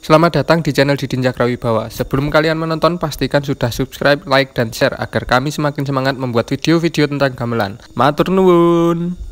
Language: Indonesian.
Selamat datang di channel Didin Cakrawibawa. Sebelum kalian menonton, pastikan sudah subscribe, like, dan share agar kami semakin semangat membuat video-video tentang gamelan. Matur nuwun.